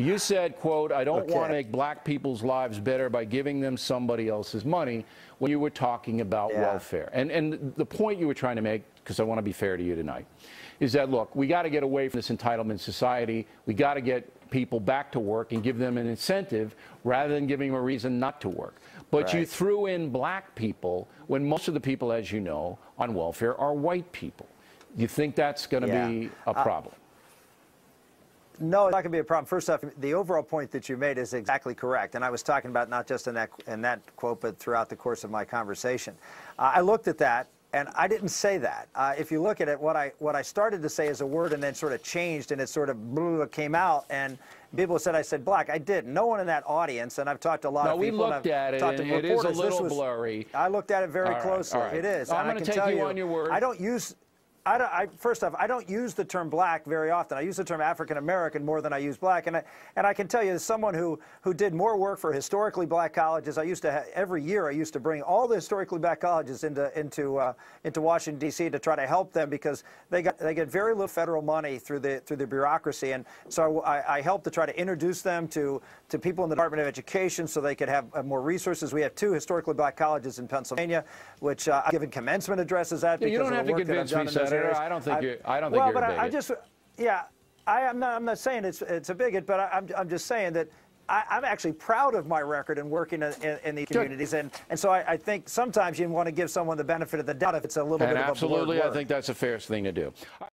You said, quote, I don't Okay. want to make black people's lives better by giving them somebody else's money when you were talking about Yeah. welfare. And, and the point you were trying to make, because I want to be fair to you tonight, is that, look, we got to get away from this entitlement society. We got to get people back to work and give them an incentive rather than giving them a reason not to work. But you threw in black people when most of the people, as you know, on welfare are white people. You think that's going to Yeah. be a problem? No, it's not going to be a problem. First off, the overall point that you made is exactly correct, and I was talking about not just in that in that quote, but throughout the course of my conversation. Uh, I looked at that, and I didn't say that. Uh, if you look at it, what I what I started to say is a word, and then sort of changed, and it sort of blew, came out, and people said I said black. I didn't. No one in that audience, and I've talked to a lot No, of we people. and looked I've at it, talked to and it is a. Little was- blurry. I looked at it very right, closely. right. It is. I'm gonna can take tell you on your word. I don't use. I I, first off, I don't use the term black very often. I use the term African American more than I use black. And I, and I can tell you, as someone who, who did more work for historically black colleges, I used to, ha- every year, I used to bring all the historically black colleges into, into, uh, into Washington, D.C. to try to help them because they, got, they get very little federal money through the, through the bureaucracy. And so I, I helped to try to introduce them to, to people in the Department of Education so they could have uh, more resources. We have two historically black colleges in Pennsylvania, which uh, I've given commencement addresses at Yeah, you because don't of the have to work that I've done those areas. I don't think I- you're- I don't think well, you're a but I, I just, yeah, I, am not. I'm not saying it's it's a bigot, but I, I'm I'm just saying that. I, I'm actually proud of my record in working in, in, in these Good. communities, and, and so I, I think sometimes you want to give someone the benefit of the doubt if it's a little And bit of a absolutely, I think that's the fairest thing to do.